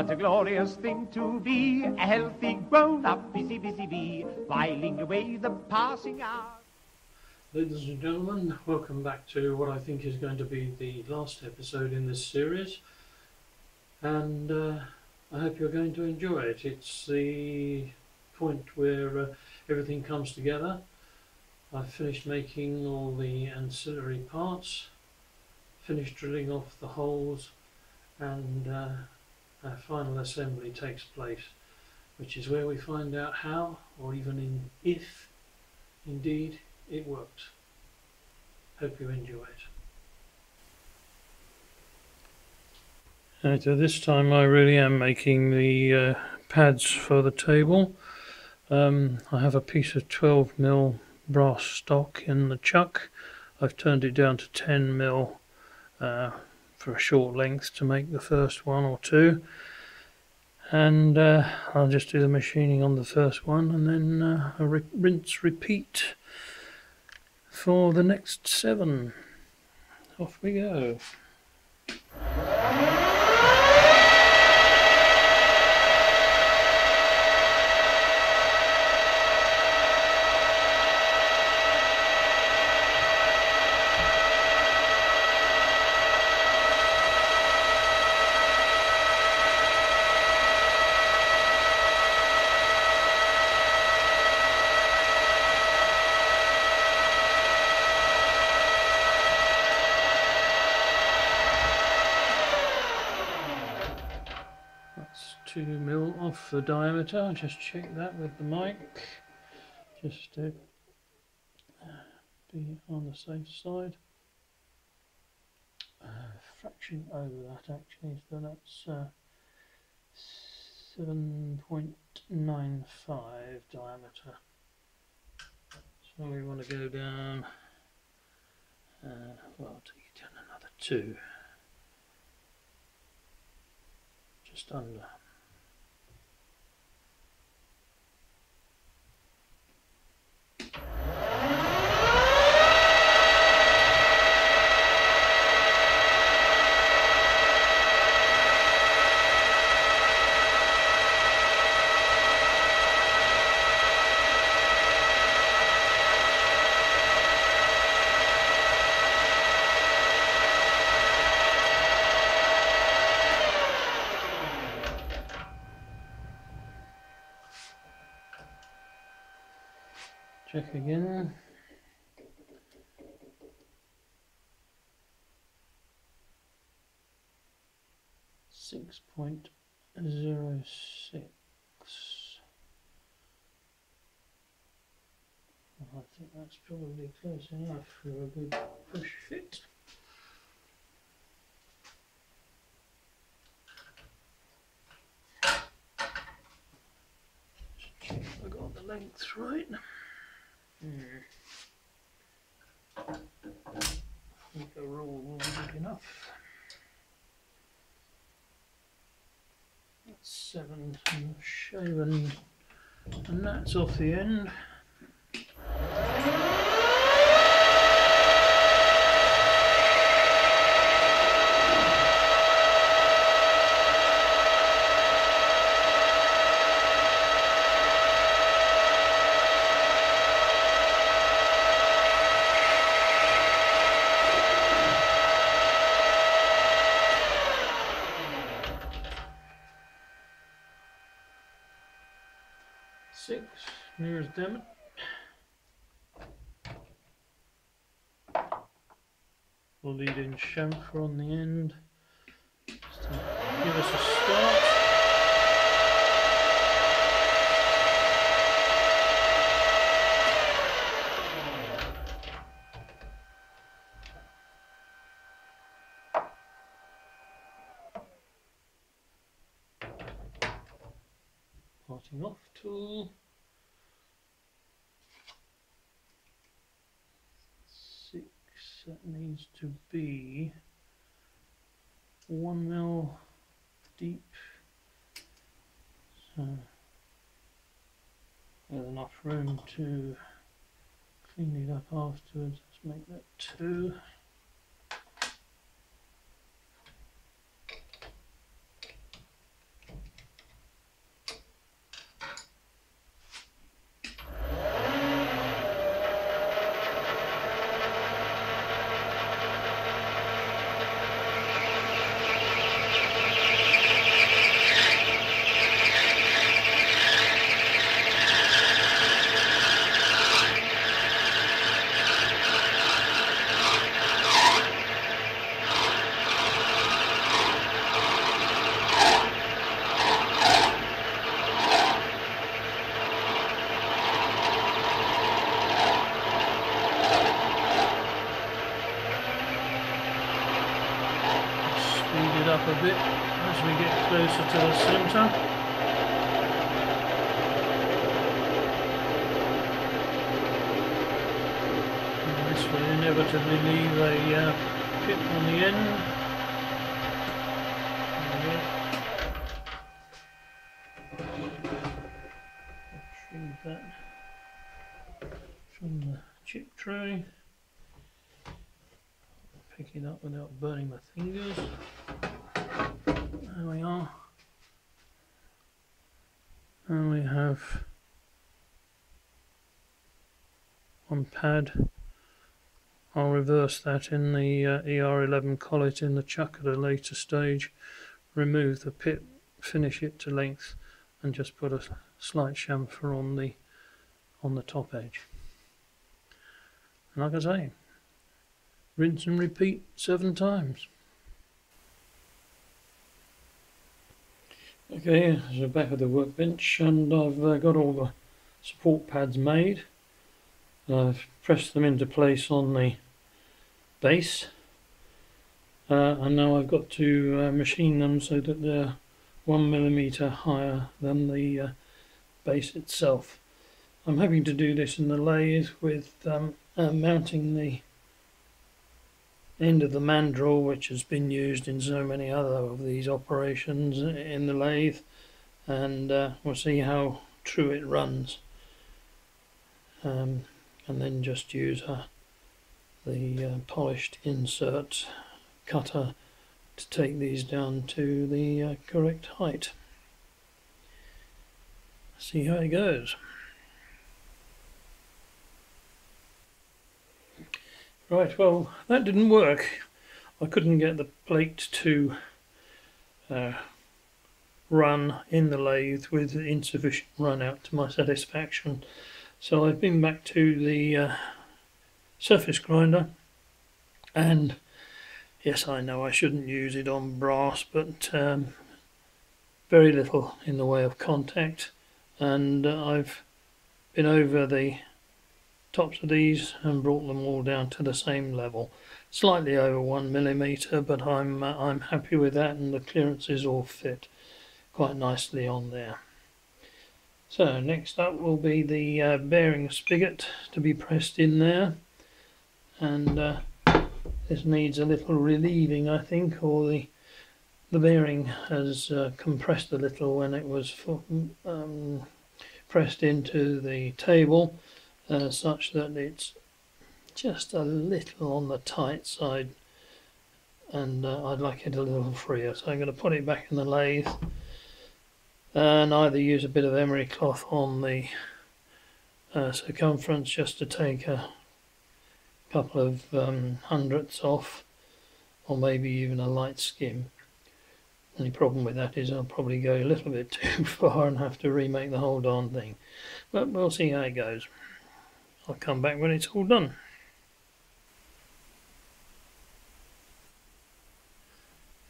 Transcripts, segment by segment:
What a glorious thing to be, a healthy grown-up, busy, busy bee, whiling away the passing hours. Ladies and gentlemen, welcome back to what I think is going to be the last episode in this series. And uh, I hope you're going to enjoy it. It's the point where uh, everything comes together. I've finished making all the ancillary parts, finished drilling off the holes, and uh, our final assembly takes place, which is where we find out how, or even in if, indeed, it works. Hope you enjoy it. Right, so this time I really am making the uh, pads for the table. Um, I have a piece of 12 mil brass stock in the chuck. I've turned it down to 10 mil uh, for a short length to make the first one or two. And uh, I'll just do the machining on the first one and then uh, re rinse repeat for the next seven. Off we go. That's two mil off the diameter. Just check that with the mic, just to be on the safe side. Uh, fraction over that actually, so that's uh, 7.95 diameter. So we want to go down, uh, well, take it down another two. just under. Check again. Six point zero six. I think that's probably close enough for a good push fit. I got the length right. Hmm. I think a roll will be good enough. That's seven shaven, and that's off the end. Six, nearest damn it. Lead in chamfer on the end. Just uh, give us a start. Parting off tool. Six, that needs to be one mil deep. So there's enough room to clean it up afterwards. Let's make that two. Speed it up a bit as we get closer to the centre. This will inevitably leave a uh, pit on the end. Retrieve that from the chip tray. Pick it up without burning my fingers. There we are. And we have one pad. I'll reverse that in the uh, ER11 collet in the chuck at a later stage. Remove the pit, finish it to length, and just put a slight chamfer on the on the top edge. And like I say, rinse and repeat seven times. Okay, so back at the workbench, and I've uh, got all the support pads made. I've pressed them into place on the base, uh, and now I've got to uh, machine them so that they're one millimeter higher than the uh, base itself. I'm having to do this in the lathe with um, uh, mounting the end of the mandrel which has been used in so many other of these operations in the lathe and uh, we'll see how true it runs. Um, and then just use uh, the uh, polished insert cutter to take these down to the uh, correct height. See how it goes Right, well, that didn't work. I couldn't get the plate to uh, run in the lathe with insufficient run out to my satisfaction. So I've been back to the uh, surface grinder and yes I know I shouldn't use it on brass but um, very little in the way of contact and uh, I've been over the tops of these and brought them all down to the same level. Slightly over one millimeter but I'm uh, I'm happy with that and the clearances all fit quite nicely on there. So next up will be the uh, bearing spigot to be pressed in there. And uh, this needs a little relieving I think or the the bearing has uh, compressed a little when it was um, pressed into the table uh, such that it's just a little on the tight side. And uh, I'd like it a little freer. So I'm going to put it back in the lathe and either use a bit of emery cloth on the uh, circumference just to take a couple of um, hundredths off or maybe even a light skim. Only problem with that is I'll probably go a little bit too far and have to remake the whole darn thing. But we'll see how it goes I'll come back when it's all done.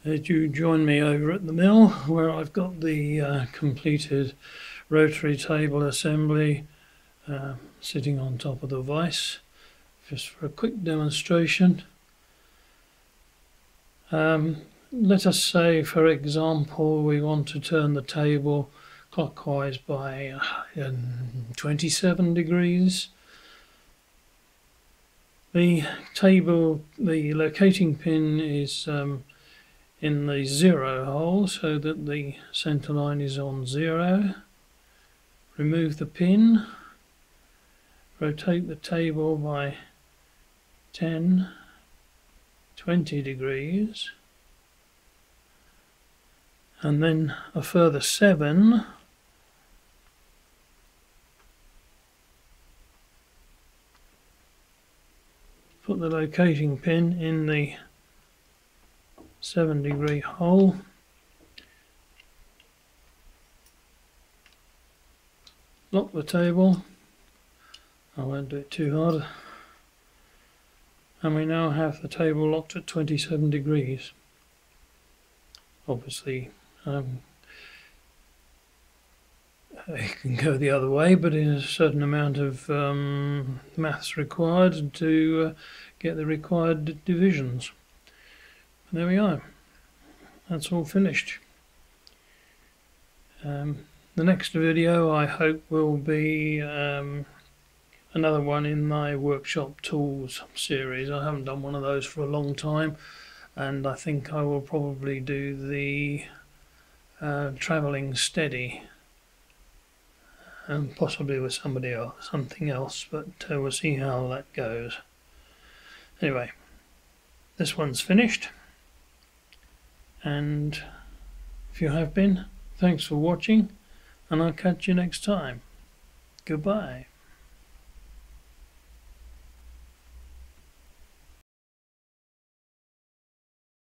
As you join me over at the mill where I've got the uh, completed rotary table assembly uh, sitting on top of the vise just for a quick demonstration. Um, let us say for example we want to turn the table clockwise by uh, 27 degrees the table, the locating pin is um, in the zero hole so that the center line is on zero. Remove the pin, rotate the table by 10, 20 degrees, and then a further 7 the locating pin in the 7 degree hole. Lock the table. I won't do it too hard. And we now have the table locked at 27 degrees. Obviously um, it can go the other way, but there's a certain amount of um, maths required to uh, get the required divisions. And there we are. that's all finished. Um, the next video I hope will be um, another one in my workshop tools series. I haven't done one of those for a long time and I think I will probably do the uh, travelling steady and possibly with somebody or something else, but uh, we'll see how that goes. Anyway, this one's finished, and if you have been, thanks for watching, and I'll catch you next time. Goodbye.